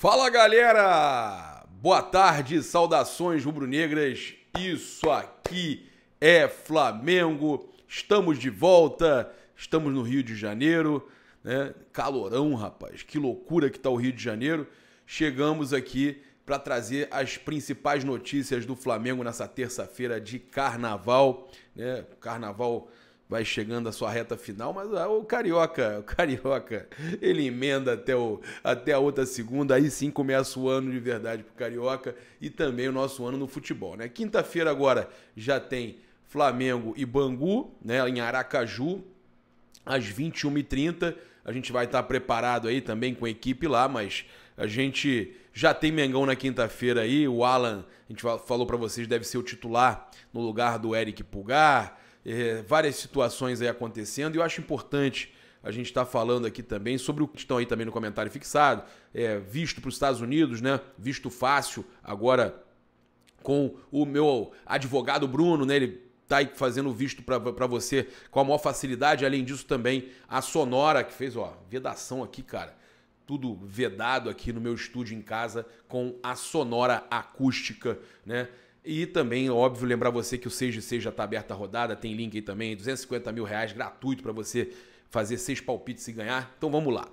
Fala galera! Boa tarde, saudações rubro-negras. Isso aqui é Flamengo. Estamos de volta. Estamos no Rio de Janeiro, né? Calorão, rapaz. Que loucura que tá o Rio de Janeiro. Chegamos aqui para trazer as principais notícias do Flamengo nessa terça-feira de carnaval, né? Carnaval vai chegando a sua reta final, mas ah, o Carioca, o Carioca, ele emenda até, o, até a outra segunda, aí sim começa o ano de verdade pro Carioca e também o nosso ano no futebol, né? Quinta-feira agora já tem Flamengo e Bangu, né, em Aracaju, às 21h30. A gente vai estar preparado aí também com a equipe lá, mas a gente já tem Mengão na quinta-feira aí. O Alan, a gente falou para vocês, deve ser o titular no lugar do Eric Pulgar é, várias situações aí acontecendo e eu acho importante a gente estar tá falando aqui também sobre o que estão aí também no comentário fixado, é, visto para os Estados Unidos, né? Visto fácil agora com o meu advogado Bruno, né? Ele tá aí fazendo visto para você com a maior facilidade. Além disso, também a Sonora, que fez, ó, vedação aqui, cara. Tudo vedado aqui no meu estúdio em casa com a Sonora acústica, né? E também, óbvio, lembrar você que o 6 de 6 já está aberta a rodada, tem link aí também, 250 mil reais gratuito para você fazer seis palpites e ganhar. Então vamos lá.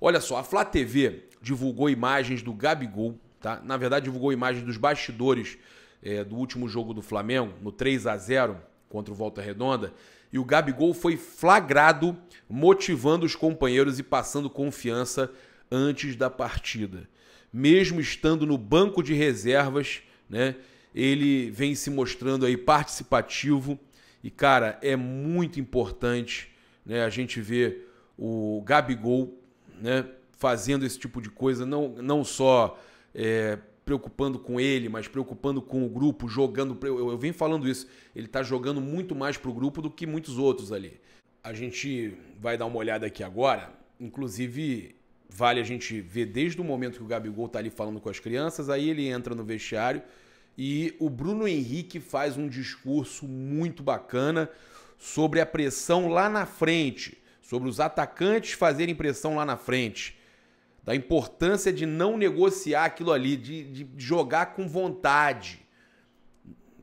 Olha só, a Flá TV divulgou imagens do Gabigol, tá? Na verdade, divulgou imagens dos bastidores é, do último jogo do Flamengo, no 3 a 0 contra o Volta Redonda. E o Gabigol foi flagrado motivando os companheiros e passando confiança antes da partida. Mesmo estando no banco de reservas, né? Ele vem se mostrando aí participativo e, cara, é muito importante né, a gente ver o Gabigol né, fazendo esse tipo de coisa, não, não só é, preocupando com ele, mas preocupando com o grupo, jogando. Eu, eu venho falando isso, ele está jogando muito mais para o grupo do que muitos outros ali. A gente vai dar uma olhada aqui agora, inclusive vale a gente ver desde o momento que o Gabigol está ali falando com as crianças, aí ele entra no vestiário e o Bruno Henrique faz um discurso muito bacana sobre a pressão lá na frente, sobre os atacantes fazerem pressão lá na frente, da importância de não negociar aquilo ali, de, de jogar com vontade.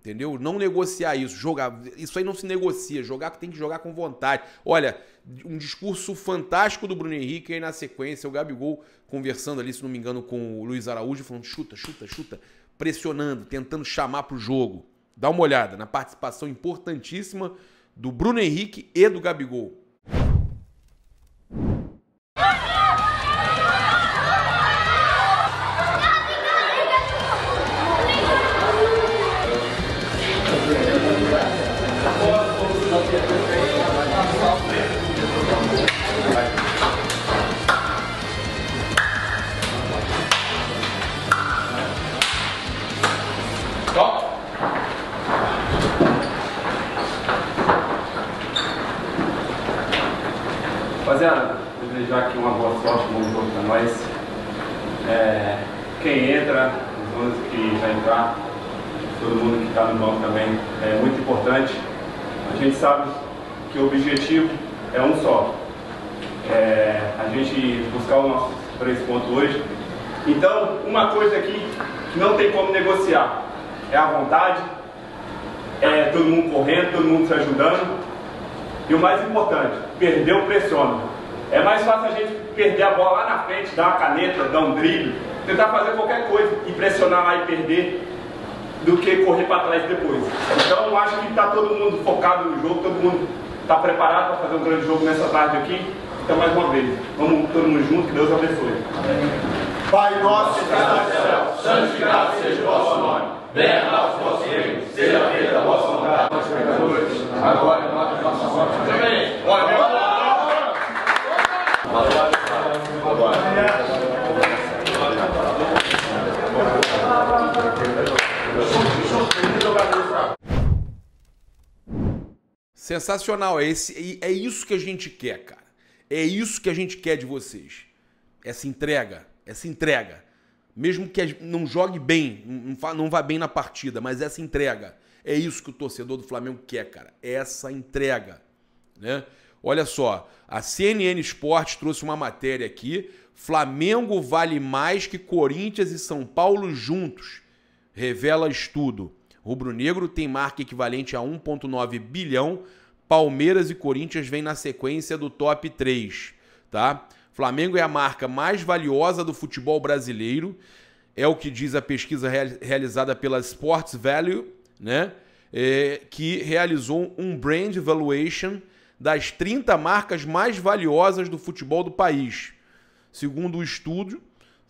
Entendeu? Não negociar isso, jogar. Isso aí não se negocia. Jogar tem que jogar com vontade. Olha, um discurso fantástico do Bruno Henrique aí na sequência, o Gabigol conversando ali, se não me engano, com o Luiz Araújo, falando: chuta, chuta, chuta pressionando, tentando chamar para o jogo. Dá uma olhada na participação importantíssima do Bruno Henrique e do Gabigol. Nós. É, quem entra, os 11 que vai entrar, todo mundo que está no banco também, é muito importante. A gente sabe que o objetivo é um só. É, a gente buscar o nosso três pontos hoje. Então, uma coisa aqui que não tem como negociar é a vontade, é todo mundo correndo, todo mundo se ajudando. E o mais importante, perdeu pressiona. É mais fácil a gente perder a bola lá na frente, dar uma caneta, dar um drible, tentar fazer qualquer coisa e pressionar lá e perder, do que correr para trás depois. Então eu acho que está todo mundo focado no jogo, todo mundo está preparado para fazer um grande jogo nessa tarde aqui. Então mais uma vez, vamos todo mundo junto, que Deus abençoe. Pai nosso que está no céu, santificado seja o vosso nome. Venha a nós o vosso reino, seja feita a vossa vontade. Agora, em nome de nossa morte. Amém. Sensacional, é, esse, é isso que a gente quer, cara. É isso que a gente quer de vocês. Essa entrega, essa entrega. Mesmo que não jogue bem, não vá bem na partida, mas essa entrega. É isso que o torcedor do Flamengo quer, cara. Essa entrega, né? Olha só, a CNN Esportes trouxe uma matéria aqui. Flamengo vale mais que Corinthians e São Paulo juntos. Revela estudo. Rubro-Negro tem marca equivalente a 1,9 bilhão. Palmeiras e Corinthians vêm na sequência do top 3, tá? Flamengo é a marca mais valiosa do futebol brasileiro. É o que diz a pesquisa realizada pela Sports Value, né? É, que realizou um brand valuation das 30 marcas mais valiosas do futebol do país. Segundo o estudo,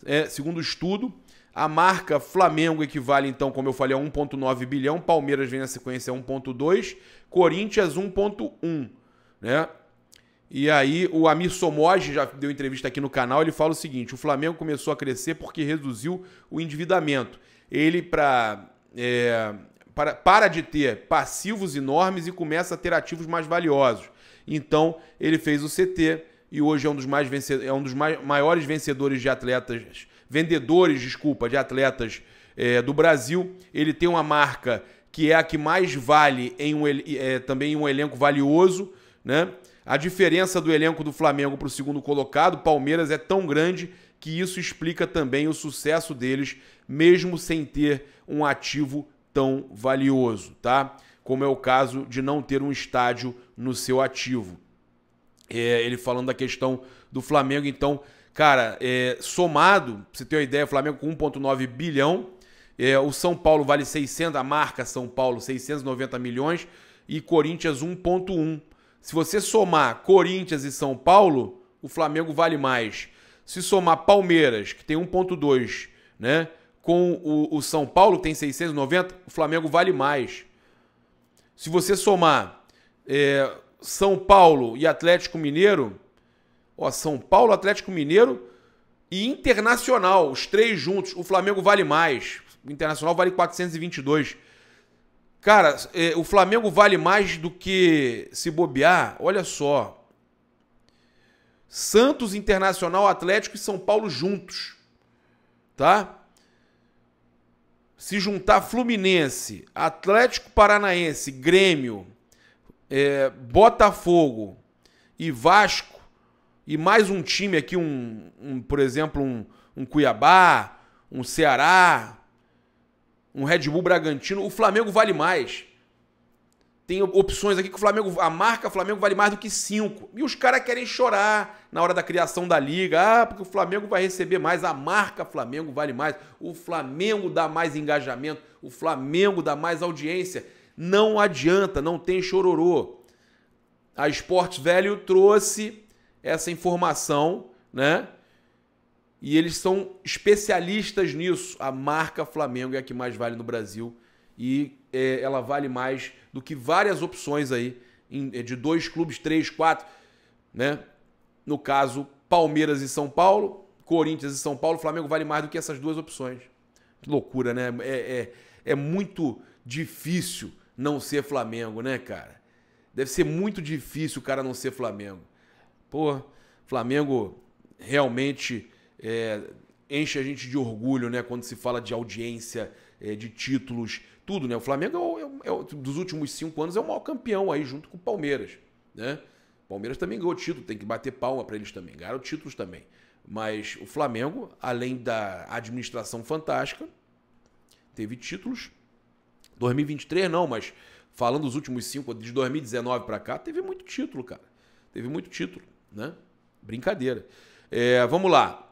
é, segundo o estudo, a marca Flamengo equivale, então, como eu falei, a 1,9 bilhão. Palmeiras vem na sequência a 1,2. Corinthians 1,1. Né? E aí o Amir Somoge já deu entrevista aqui no canal, ele fala o seguinte: o Flamengo começou a crescer porque reduziu o endividamento. Ele pra, é, para, para de ter passivos enormes e começa a ter ativos mais valiosos. Então ele fez o CT e hoje é um dos mais vencedores, é um dos maiores vencedores de atletas, vendedores, desculpa, de atletas é, do Brasil. Ele tem uma marca que é a que mais vale em um, é, também em um elenco valioso, né? A diferença do elenco do Flamengo para o segundo colocado, Palmeiras, é tão grande que isso explica também o sucesso deles, mesmo sem ter um ativo tão valioso, tá? Como é o caso de não ter um estádio no seu ativo. É, ele falando da questão do Flamengo, então, cara, é, somado, pra você ter uma ideia, o Flamengo com 1,9 bilhão, é, o São Paulo vale 600, a marca São Paulo 690 milhões e Corinthians 1,1. Se você somar Corinthians e São Paulo, o Flamengo vale mais. Se somar Palmeiras, que tem 1,2, né? Com o, o São Paulo, que tem 690, o Flamengo vale mais. Se você somar é, São Paulo e Atlético Mineiro, ó, São Paulo, Atlético Mineiro e Internacional, os três juntos, o Flamengo vale mais. O Internacional vale 422. Cara, é, o Flamengo vale mais do que se bobear. Olha só. Santos, Internacional, Atlético e São Paulo juntos. Tá? Se juntar Fluminense, Atlético Paranaense, Grêmio, é, Botafogo e Vasco, e mais um time aqui, um, um por exemplo, um, um Cuiabá, um Ceará, um Red Bull Bragantino, o Flamengo vale mais. Tem opções aqui que o Flamengo, a marca Flamengo vale mais do que 5. E os caras querem chorar na hora da criação da liga. Ah, porque o Flamengo vai receber mais, a marca Flamengo vale mais. O Flamengo dá mais engajamento, o Flamengo dá mais audiência. Não adianta, não tem chororô. A Esportes Velho trouxe essa informação, né? E eles são especialistas nisso. A marca Flamengo é a que mais vale no Brasil e é, ela vale mais do que várias opções aí é, de dois clubes, três, quatro, né? No caso, Palmeiras e São Paulo, Corinthians e São Paulo, Flamengo vale mais do que essas duas opções. Que loucura, né? É, é, é muito difícil não ser Flamengo, né, cara? Deve ser muito difícil o cara não ser Flamengo. Pô, Flamengo realmente é, enche a gente de orgulho, né? Quando se fala de audiência, é, de títulos, tudo, né? O Flamengo, é, é, é dos últimos cinco anos, é o maior campeão aí, junto com o Palmeiras, né? O Palmeiras também ganhou título, tem que bater palma para eles também. Ganharam títulos também. Mas o Flamengo, além da administração fantástica, teve títulos. 2023 não, mas falando dos últimos cinco, de 2019 para cá, teve muito título, cara. Teve muito título, né? Brincadeira. É, vamos lá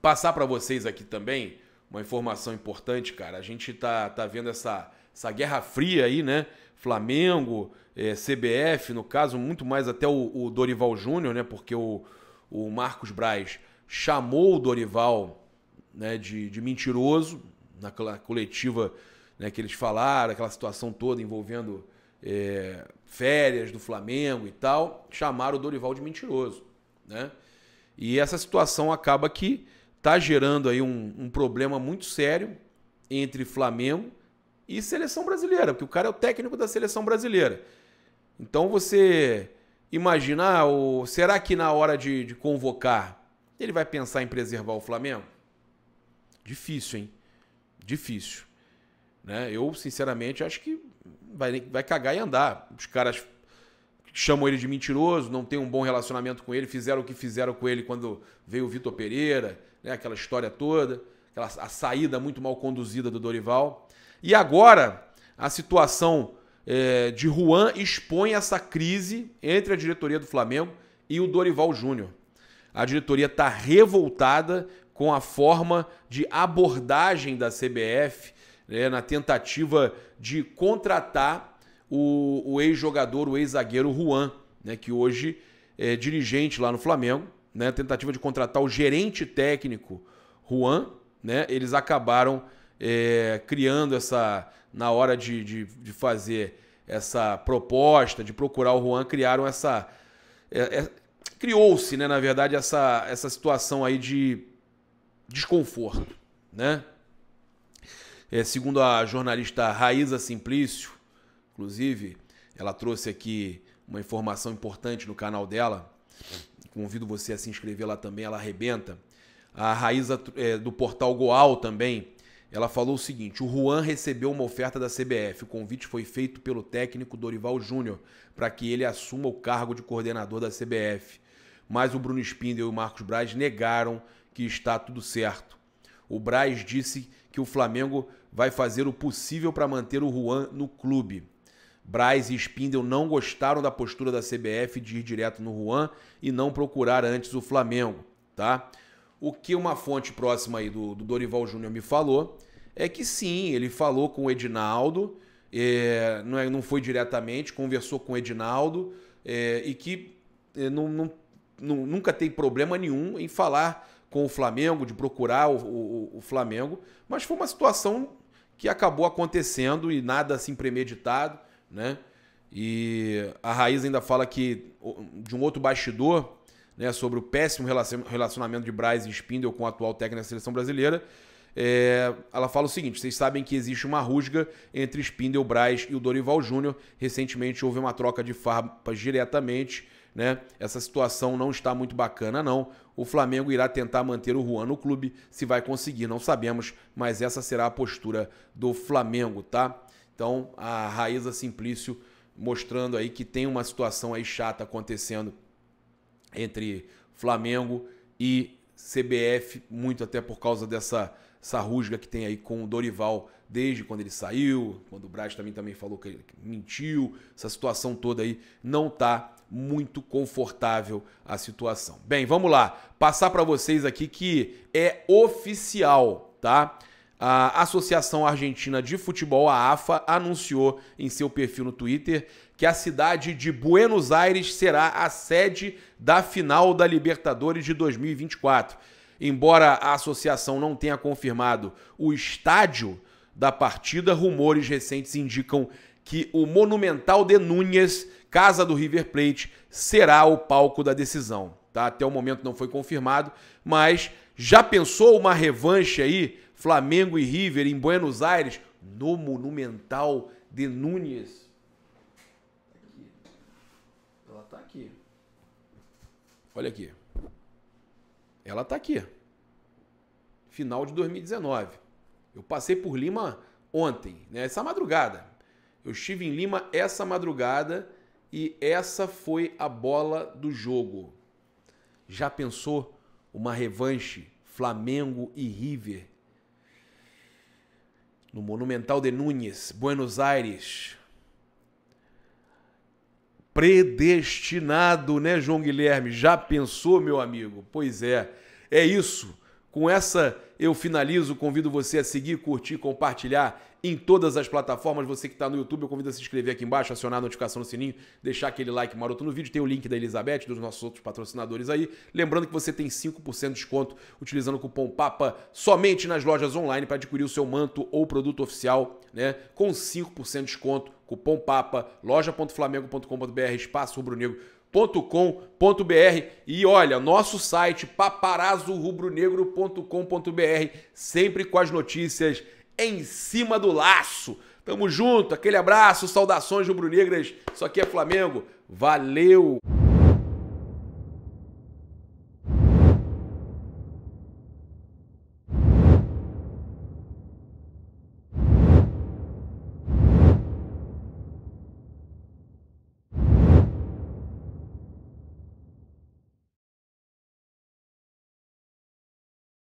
passar para vocês aqui também uma informação importante, cara. A gente tá, tá vendo essa, essa guerra fria aí, né? Flamengo, é, CBF, no caso, muito mais até o, o Dorival Júnior, né? Porque o, o Marcos Braz chamou o Dorival né, de, de mentiroso naquela coletiva né, que eles falaram, aquela situação toda envolvendo é, férias do Flamengo e tal. Chamaram o Dorival de mentiroso, né? E essa situação acaba que está gerando aí um, um, problema muito sério entre Flamengo e seleção brasileira, porque o cara é o técnico da seleção brasileira. Então você imagina, ah, será que na hora de, de convocar ele vai pensar em preservar o Flamengo? Difícil, hein? Difícil. Né? Eu, sinceramente, acho que vai, vai cagar e andar. Os caras chamam ele de mentiroso, não tem um bom relacionamento com ele, fizeram o que fizeram com ele quando veio o Vitor Pereira, né, aquela história toda, aquela, a saída muito mal conduzida do Dorival. E agora, a situação é, de Juan expõe essa crise entre a diretoria do Flamengo e o Dorival Júnior. A diretoria está revoltada com a forma de abordagem da CBF né, na tentativa de contratar o, ex-jogador, o ex-zagueiro Juan, né, que hoje é dirigente lá no Flamengo. Né, tentativa de contratar o gerente técnico Juan. Né, eles acabaram é, criando essa. Na hora de, de, de, fazer essa proposta, de procurar o Juan, criaram essa. É, é, Criou-se, né, na verdade, essa, essa situação aí de desconforto. Né? É, segundo a jornalista Raíza Simplício, inclusive, ela trouxe aqui uma informação importante no canal dela. Convido você a se inscrever lá também, ela arrebenta. A Raíza é, do portal Goal também, ela falou o seguinte: o Juan recebeu uma oferta da CBF. O convite foi feito pelo técnico Dorival Júnior para que ele assuma o cargo de coordenador da CBF. Mas o Bruno Spindel e o Marcos Braz negaram que está tudo certo. O Braz disse que o Flamengo vai fazer o possível para manter o Juan no clube. Braz e Spindel não gostaram da postura da CBF de ir direto no Juan e não procurar antes o Flamengo, tá? O que uma fonte próxima aí do, do Dorival Júnior me falou é que sim, ele falou com o Edinaldo, é, não, é, não foi diretamente, conversou com o Edinaldo é, e que é, não, não, nunca tem problema nenhum em falar com o Flamengo, de procurar o, o, o Flamengo, mas foi uma situação que acabou acontecendo e nada assim premeditado, né? E a Raiz ainda fala que de um outro bastidor, né, sobre o péssimo relacionamento de Braz e Spindle com o atual técnico da seleção brasileira. É, ela fala o seguinte: vocês sabem que existe uma rusga entre Spindle, Braz e o Dorival Júnior. Recentemente houve uma troca de farpas diretamente né? Essa situação não está muito bacana, não. O Flamengo irá tentar manter o Juan no clube. Se vai conseguir, não sabemos, mas essa será a postura do Flamengo, tá? Então, a Raíza Simplício mostrando aí que tem uma situação aí chata acontecendo entre Flamengo e CBF, muito até por causa dessa essa rusga que tem aí com o Dorival desde quando ele saiu, quando o Braz também, também falou que ele mentiu, essa situação toda aí não tá muito confortável a situação. Bem, vamos lá, passar para vocês aqui que é oficial, tá? A Associação Argentina de Futebol, a AFA, anunciou em seu perfil no Twitter que a cidade de Buenos Aires será a sede da final da Libertadores de 2024. Embora a associação não tenha confirmado o estádio da partida, rumores recentes indicam que o Monumental de Núñez, casa do River Plate, será o palco da decisão. Tá? Até o momento não foi confirmado, mas já pensou uma revanche aí, Flamengo e River em Buenos Aires, no Monumental de Núñez? Ela tá aqui. Olha aqui. Ela tá aqui. Final de 2019. Eu passei por Lima ontem, né? essa madrugada. Eu estive em Lima essa madrugada e essa foi a bola do jogo. Já pensou uma revanche Flamengo e River no Monumental de Núñez, Buenos Aires? Predestinado, né, João Guilherme? Já pensou, meu amigo? Pois é, é isso. Com essa eu finalizo, convido você a seguir, curtir, compartilhar em todas as plataformas. Você que está no YouTube, eu convido a se inscrever aqui embaixo, acionar a notificação no sininho, deixar aquele like maroto no vídeo. Tem o link da Elizabeth, dos nossos outros patrocinadores aí. Lembrando que você tem 5% de desconto utilizando o cupom PAPA somente nas lojas online para adquirir o seu manto ou produto oficial, né? Com 5% de desconto, cupom PAPA, loja.flamengo.com.br, espaço rubro-negro com.br e olha, nosso site paparazorubronegro.com.br, sempre com as notícias em cima do laço. Tamo junto, aquele abraço, saudações rubro-negras. Isso aqui é Flamengo. Valeu!